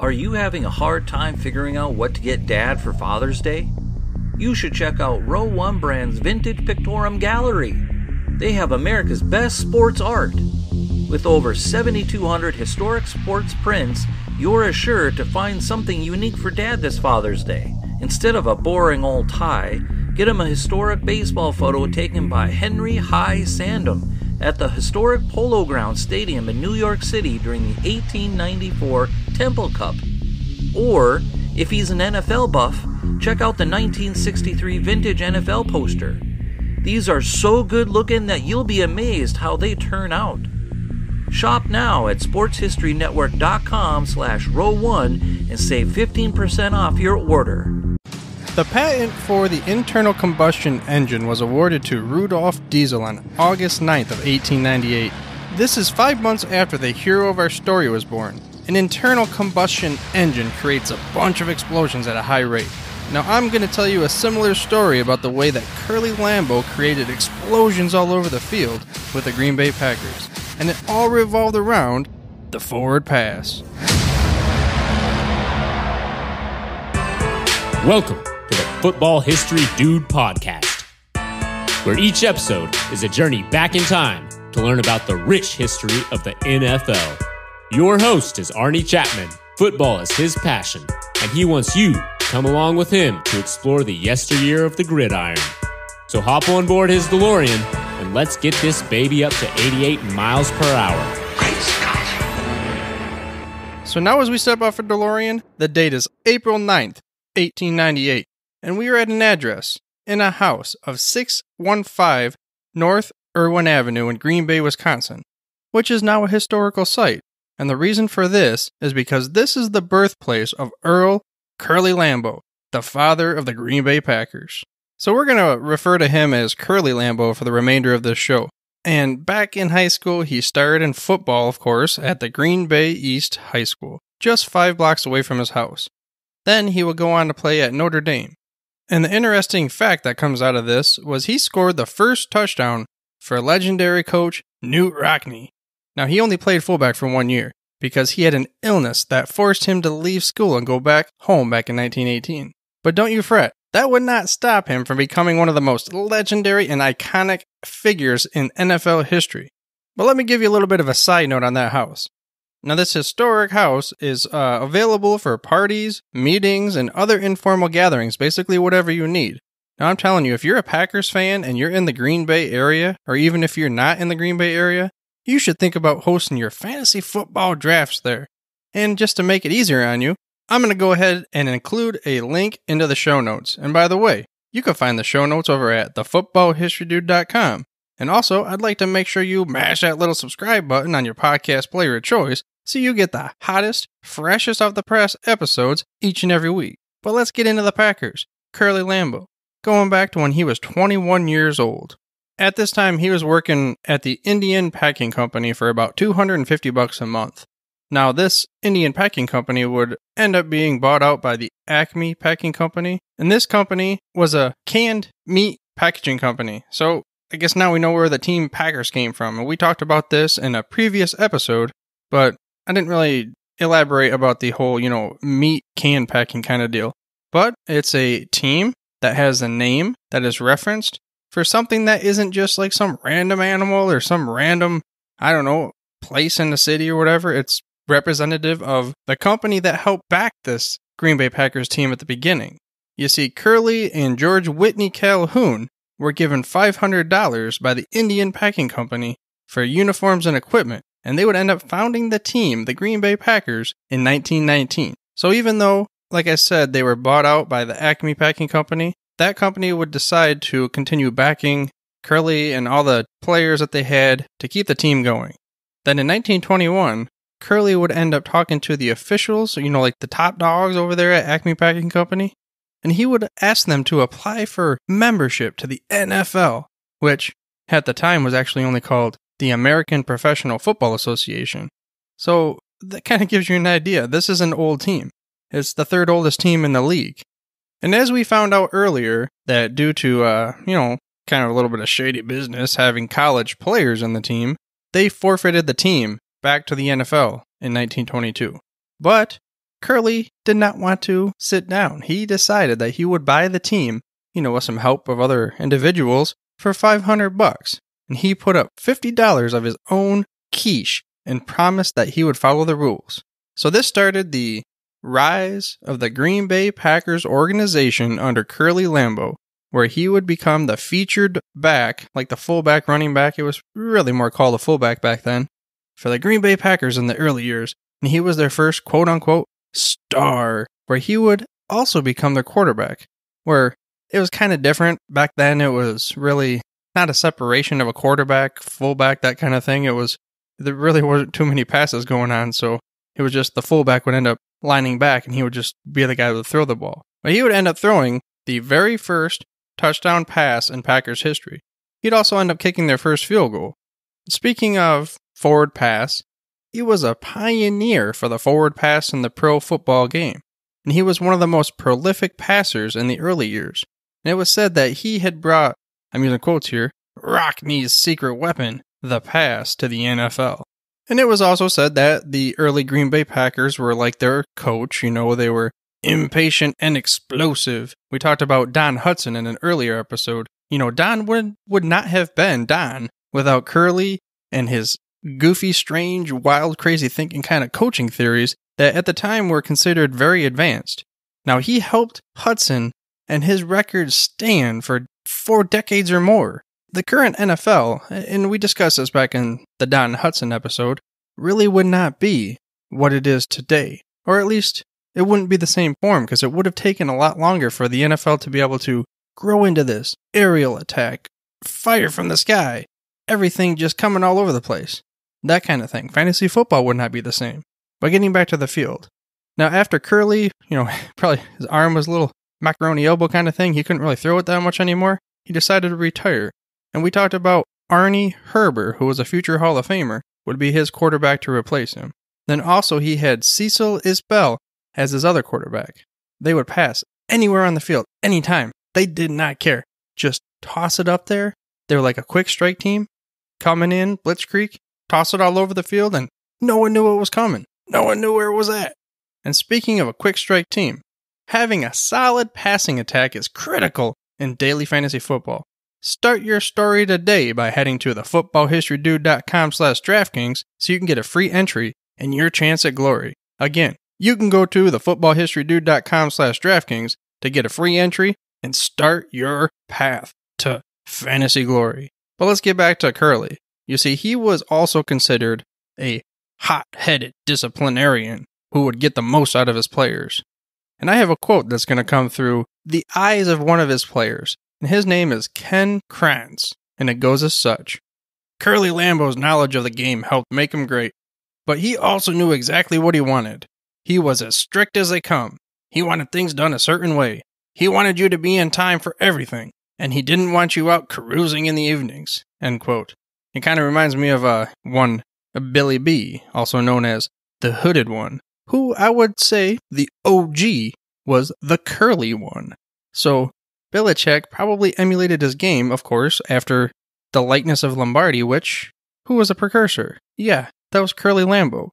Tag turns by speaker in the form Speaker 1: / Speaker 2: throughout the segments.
Speaker 1: Are you having a hard time figuring out what to get dad for Father's Day? You should check out Row 1 Brand's Vintage Pictorum Gallery. They have America's best sports art. With over 7,200 historic sports prints, you're assured to find something unique for dad this Father's Day. Instead of a boring old tie, get him a historic baseball photo taken by Henry High Sandom at the historic Polo Grounds Stadium in New York City during the 1894 Temple Cup. Or, if he's an NFL buff, check out the 1963 vintage NFL poster. These are so good looking that you'll be amazed how they turn out. Shop now at sportshistorynetwork.com slash row one and save 15% off your order.
Speaker 2: The patent for the internal combustion engine was awarded to Rudolf Diesel on August 9th of 1898. This is five months after the hero of our story was born. An internal combustion engine creates a bunch of explosions at a high rate. Now, I'm going to tell you a similar story about the way that Curly Lambeau created explosions all over the field with the Green Bay Packers. And it all revolved around the forward pass.
Speaker 3: Welcome to the Football History Dude podcast, where each episode is a journey back in time to learn about the rich history of the NFL. Your host is Arnie Chapman. Football is his passion, and he wants you to come along with him to explore the yesteryear of the gridiron. So hop on board his DeLorean and let's get this baby up to 88 miles per hour.
Speaker 2: So now, as we step off for DeLorean, the date is April 9th, 1898, and we are at an address in a house of 615 North Irwin Avenue in Green Bay, Wisconsin, which is now a historical site. And the reason for this is because this is the birthplace of Earl Curly Lambeau, the father of the Green Bay Packers. So we're going to refer to him as Curly Lambeau for the remainder of this show. And back in high school, he starred in football, of course, at the Green Bay East High School, just five blocks away from his house. Then he would go on to play at Notre Dame. And the interesting fact that comes out of this was he scored the first touchdown for legendary coach Knute Rockne. Now, he only played fullback for one year because he had an illness that forced him to leave school and go back home back in 1918. But don't you fret, that would not stop him from becoming one of the most legendary and iconic figures in NFL history. But let me give you a little bit of a side note on that house. Now, this historic house is uh, available for parties, meetings, and other informal gatherings, basically whatever you need. Now, I'm telling you, if you're a Packers fan and you're in the Green Bay area, or even if you're not in the Green Bay area, you should think about hosting your fantasy football drafts there. And just to make it easier on you, I'm going to go ahead and include a link into the show notes. And by the way, you can find the show notes over at thefootballhistorydude.com. And also, I'd like to make sure you mash that little subscribe button on your podcast player of choice so you get the hottest, freshest off the press episodes each and every week. But let's get into the Packers. Curly Lambeau, going back to when he was 21 years old. At this time, he was working at the Indian Packing Company for about 250 bucks a month. Now, this Indian Packing Company would end up being bought out by the Acme Packing Company, and this company was a canned meat packaging company. So, I guess now we know where the team Packers came from, and we talked about this in a previous episode, but I didn't really elaborate about the whole, you know, meat can packing kind of deal. But it's a team that has a name that is referenced for something that isn't just like some random animal or some random, I don't know, place in the city or whatever. It's representative of the company that helped back this Green Bay Packers team at the beginning. You see, Curly and George Whitney Calhoun were given $500 by the Indian Packing Company for uniforms and equipment, and they would end up founding the team, the Green Bay Packers, in 1919. So even though, like I said, they were bought out by the Acme Packing Company, that company would decide to continue backing Curly and all the players that they had to keep the team going. Then in 1921, Curly would end up talking to the officials, you know, like the top dogs over there at Acme Packing Company, and he would ask them to apply for membership to the NFL, which at the time was actually only called the American Professional Football Association. So that kind of gives you an idea. This is an old team. It's the third oldest team in the league. And as we found out earlier, that due to, uh, you know, kind of a little bit of shady business having college players in the team, they forfeited the team back to the NFL in 1922. But Curly did not want to sit down. He decided that he would buy the team, you know, with some help of other individuals, for 500 bucks. And he put up $50 of his own quiche and promised that he would follow the rules. So this started the rise of the Green Bay Packers organization under Curly Lambeau, where he would become the featured back, like the fullback running back. It was really more called a fullback back then, for the Green Bay Packers in the early years. And he was their first quote unquote star, where he would also become their quarterback, where it was kind of different. Back then, it was really not a separation of a quarterback, fullback, that kind of thing. It was, there really wasn't too many passes going on. So it was just the fullback would end up lining back and he would just be the guy that would throw the ball. But he would end up throwing the very first touchdown pass in Packers history. He'd also end up kicking their first field goal. Speaking of forward pass, he was a pioneer for the forward pass in the pro football game, and he was one of the most prolific passers in the early years. And it was said that he had brought, I'm using quotes here, Rockne's secret weapon, the pass, to the NFL. And it was also said that the early Green Bay Packers were like their coach, you know, they were impatient and explosive. We talked about Don Hutson in an earlier episode. You know, Don would, would not have been Don without Curly and his goofy, strange, wild, crazy thinking kind of coaching theories that at the time were considered very advanced. Now, he helped Hutson and his records stand for four decades or more. The current NFL, and we discussed this back in the Don Hutson episode, really would not be what it is today. Or at least it wouldn't be the same form because it would have taken a lot longer for the NFL to be able to grow into this aerial attack, fire from the sky, everything just coming all over the place. That kind of thing. Fantasy football would not be the same. But getting back to the field. Now, after Curly, you know, probably his arm was a little macaroni elbow kind of thing, he couldn't really throw it that much anymore. He decided to retire. And we talked about Arnie Herber, who was a future Hall of Famer, would be his quarterback to replace him. Then also he had Cecil Isbell as his other quarterback. They would pass anywhere on the field, anytime. They did not care. Just toss it up there. They were like a quick strike team coming in, blitzkrieg, toss it all over the field, and no one knew what was coming. No one knew where it was at. And speaking of a quick strike team, having a solid passing attack is critical in daily fantasy football. Start your story today by heading to thefootballhistorydude.com slash DraftKings so you can get a free entry and your chance at glory. Again, you can go to thefootballhistorydude.com slash DraftKings to get a free entry and start your path to fantasy glory. But let's get back to Curly. You see, he was also considered a hot headed disciplinarian who would get the most out of his players. And I have a quote that's going to come through the eyes of one of his players, and his name is Ken Kranz, and it goes as such Curly Lambeau's knowledge of the game helped make him great, but he also knew exactly what he wanted. He was as strict as they come. He wanted things done a certain way. He wanted you to be in time for everything, and he didn't want you out carousing in the evenings. End quote. It kind of reminds me of uh, one Billy B, also known as the Hooded One, who I would say the OG was the Curly One. So Belichick probably emulated his game, of course, after the likeness of Lombardi, which who was a precursor? Yeah, that was Curly Lambeau.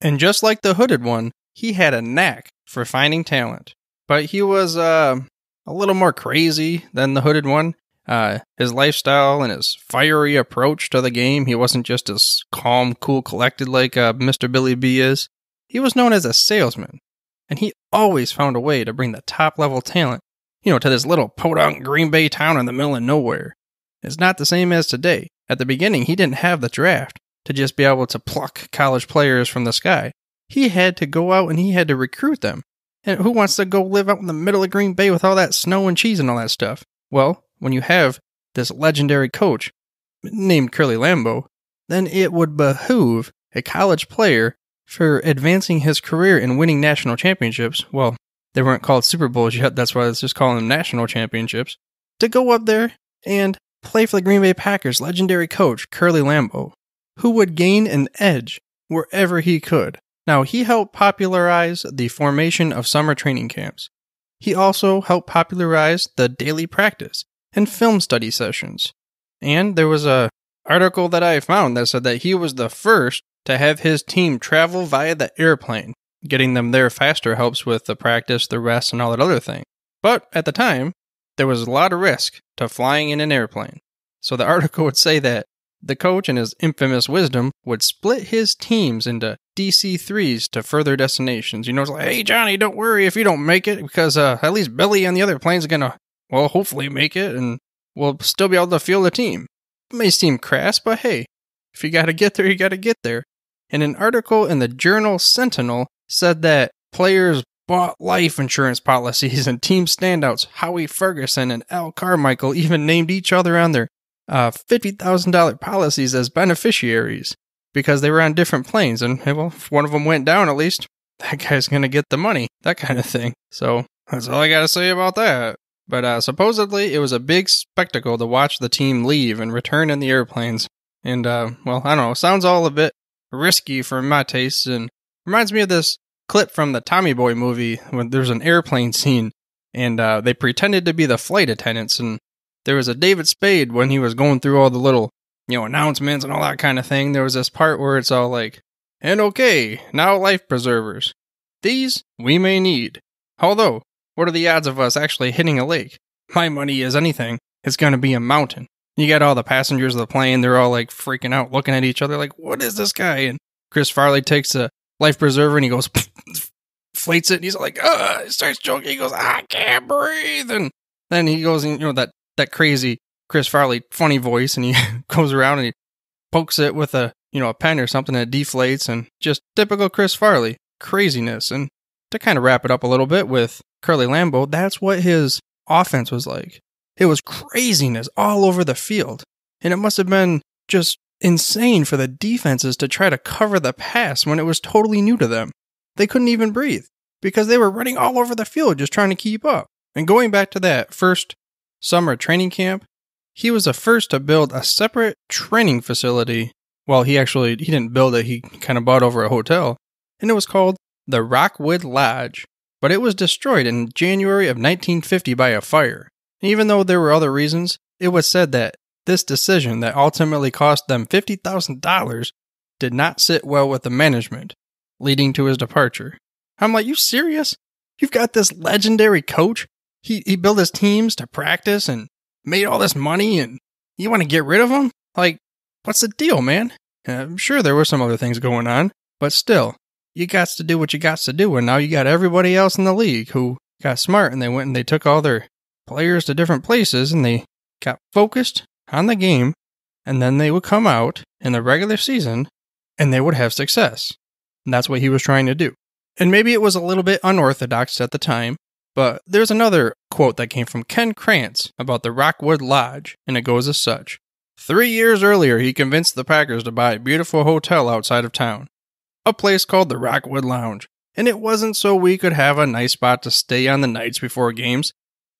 Speaker 2: And just like the Hooded One, he had a knack for finding talent, but he was uh, a little more crazy than the hooded one. Uh, his lifestyle and his fiery approach to the game, he wasn't just as calm, cool, collected like uh, Mr. Billy B is. He was known as a salesman, and he always found a way to bring the top level talent, you know, to this little podunk Green Bay town in the middle of nowhere. It's not the same as today. At the beginning, he didn't have the draft to just be able to pluck college players from the sky. He had to go out and he had to recruit them. And who wants to go live out in the middle of Green Bay with all that snow and cheese and all that stuff? Well, when you have this legendary coach named Curly Lambeau, then it would behoove a college player for advancing his career and winning national championships. Well, they weren't called Super Bowls yet, that's why let's just call them national championships. To go up there and play for the Green Bay Packers legendary coach Curly Lambeau, who would gain an edge wherever he could. Now, he helped popularize the formation of summer training camps. He also helped popularize the daily practice and film study sessions. And there was a article that I found that said that he was the first to have his team travel via the airplane getting them there faster helps with the practice, the rest, and all that other thing. But at the time, there was a lot of risk to flying in an airplane. So the article would say that the coach, in his infamous wisdom, would split his teams into DC threes to further destinations. You know, it's like, hey, Johnny, don't worry if you don't make it, because uh, at least Billy and the other plane's gonna, well, hopefully make it, and we'll still be able to field the team. It may seem crass, but hey, if you gotta get there, you gotta get there. In an article in the Journal Sentinel said that players bought life insurance policies and team standouts Howie Ferguson and Al Carmichael even named each other on their uh, $50,000 policies as beneficiaries because they were on different planes. And well, if one of them went down, at least that guy's going to get the money, that kind of thing. So that's all I got to say about that. But uh, supposedly, it was a big spectacle to watch the team leave and return in the airplanes. And, uh, well, I don't know, sounds all a bit risky for my tastes and reminds me of this clip from the Tommy Boy movie when there's an airplane scene and uh, they pretended to be the flight attendants and there was a David Spade when he was going through all the little, you know, announcements and all that kind of thing. There was this part where it's all like, and okay, now life preservers. These we may need. Although, what are the odds of us actually hitting a lake? My money is anything, it's going to be a mountain. You got all the passengers of the plane, they're all like freaking out, looking at each other like, what is this guy? And Chris Farley takes a life preserver and he goes, inflates it, and he's like, uh, starts choking. He goes, I can't breathe. And then he goes, and you know, that that crazy Chris Farley funny voice, and he goes around and he pokes it with a you know a pen or something that deflates, and just typical Chris Farley craziness. And to kind of wrap it up a little bit with Curly Lambeau, that's what his offense was like. It was craziness all over the field, and it must have been just insane for the defenses to try to cover the pass when it was totally new to them. They couldn't even breathe because they were running all over the field just trying to keep up. And going back to that first summer training camp, he was the first to build a separate training facility. Well, he actually he didn't build it, he kind of bought over a hotel, and it was called the Rockwood Lodge, but it was destroyed in January of 1950 by a fire. And even though there were other reasons, it was said that this decision that ultimately cost them $50,000 did not sit well with the management, leading to his departure. I'm like, you serious? You've got this legendary coach he he built his teams to practice and made all this money, and you want to get rid of him? Like, what's the deal, man? I'm sure there were some other things going on, but still, you got to do what you got to do, and now you got everybody else in the league who got smart and they went and they took all their players to different places and they got focused on the game, and then they would come out in the regular season and they would have success. And that's what he was trying to do. And maybe it was a little bit unorthodox at the time, but there's another quote that came from Ken Kranz about the Rockwood Lodge, and it goes as such. Three years earlier, he convinced the Packers to buy a beautiful hotel outside of town, a place called the Rockwood Lounge. And it wasn't so we could have a nice spot to stay on the nights before games.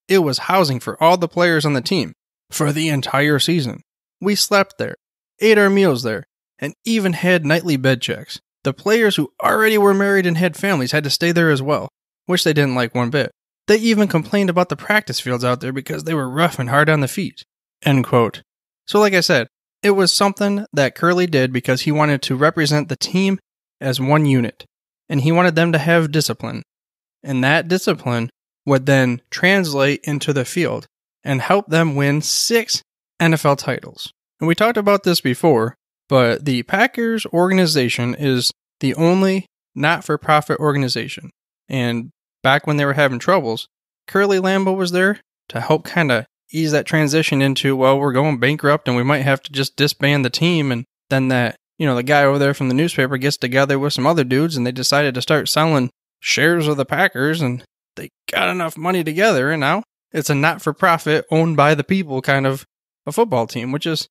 Speaker 2: It was housing for all the players on the team for the entire season. We slept there, ate our meals there, and even had nightly bed checks. The players who already were married and had families had to stay there as well, which they didn't like one bit. They even complained about the practice fields out there because they were rough and hard on the feet. End quote. So, like I said, it was something that Curly did because he wanted to represent the team as one unit, and he wanted them to have discipline. And that discipline would then translate into the field and help them win six NFL titles. And we talked about this before, but the Packers organization is the only not for profit organization. And back when they were having troubles, Curly Lambeau was there to help kind of ease that transition into, well, we're going bankrupt and we might have to just disband the team. And then that, you know, the guy over there from the newspaper gets together with some other dudes and they decided to start selling shares of the Packers and they got enough money together. And now it's a not for profit, owned by the people kind of a football team, which is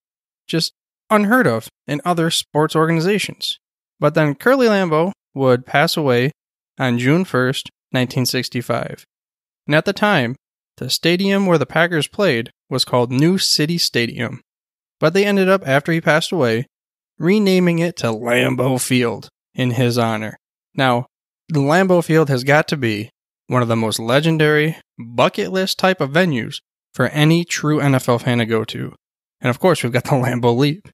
Speaker 2: just unheard of in other sports organizations. But then Curly Lambeau would pass away on June 1st, 1965. And at the time, the stadium where the Packers played was called New City Stadium. But they ended up, after he passed away, renaming it to Lambeau Field in his honor. Now, the Lambeau Field has got to be one of the most legendary bucket list type of venues for any true NFL fan to go to. And of course, we've got the Lambeau Leap.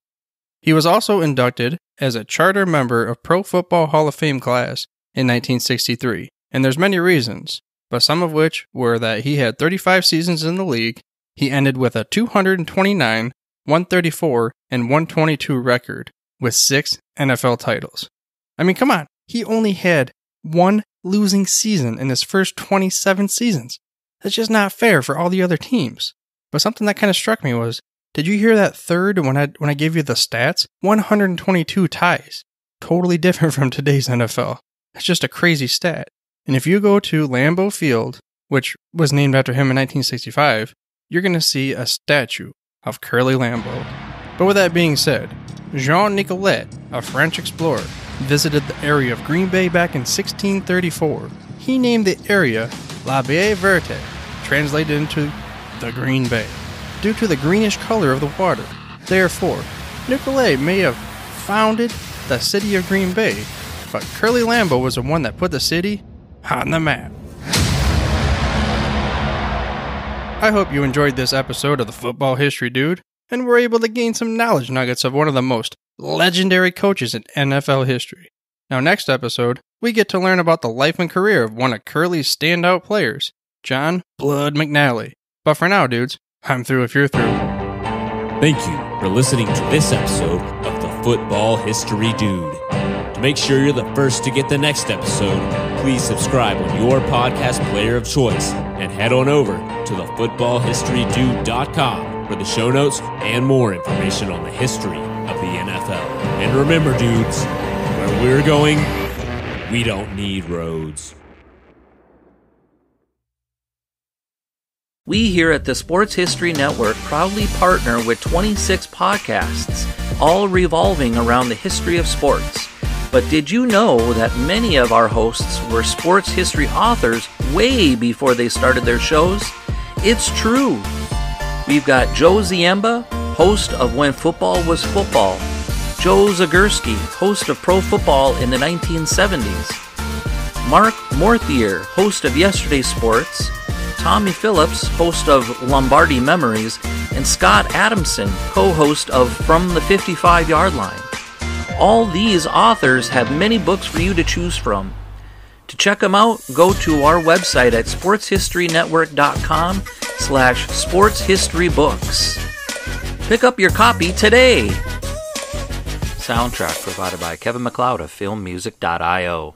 Speaker 2: He was also inducted as a charter member of Pro Football Hall of Fame class in 1963, and there's many reasons, but some of which were that he had 35 seasons in the league, he ended with a 229, 134, and 122 record with six NFL titles. I mean, come on, he only had one losing season in his first 27 seasons. That's just not fair for all the other teams. But something that kind of struck me was did you hear that third when I when I gave you the stats? 122 ties. Totally different from today's NFL. It's just a crazy stat. And if you go to Lambeau Field, which was named after him in 1965, you're going to see a statue of Curly Lambeau. But with that being said, Jean Nicolet, a French explorer, visited the area of Green Bay back in 1634. He named the area La Baie Verte, translated into the Green Bay, due to the greenish color of the water. Therefore, Nicolet may have founded the city of Green Bay, but Curly Lambeau was the one that put the city on the map. I hope you enjoyed this episode of the Football History Dude and were able to gain some knowledge nuggets of one of the most legendary coaches in NFL history. Now, next episode, we get to learn about the life and career of one of Curly's standout players, John Blood McNally. But for now, dudes, I'm through if you're through.
Speaker 3: Thank you for listening to this episode of the Football History Dude. To make sure you're the first to get the next episode, please subscribe on your podcast player of choice and head on over to thefootballhistorydude.com for the show notes and more information on the history of the NFL. And remember, dudes, where we're going, we don't need roads.
Speaker 1: We here at the Sports History Network proudly partner with 26 podcasts, all revolving around the history of sports. But did you know that many of our hosts were sports history authors way before they started their shows? It's true. We've got Joe Ziemba, host of When Football Was Football, Joe Zagorski, host of Pro Football in the 1970s, Mark Morthier, host of Yesterday Sports, Tommy Phillips, host of Lombardi Memories, and Scott Adamson, co host of From the 55 Yard Line. All these authors have many books for you to choose from. To check them out, go to our website at sportshistorynetwork.com slash sports history books. Pick up your copy today. Soundtrack provided by Kevin MacLeod of filmmusic.io.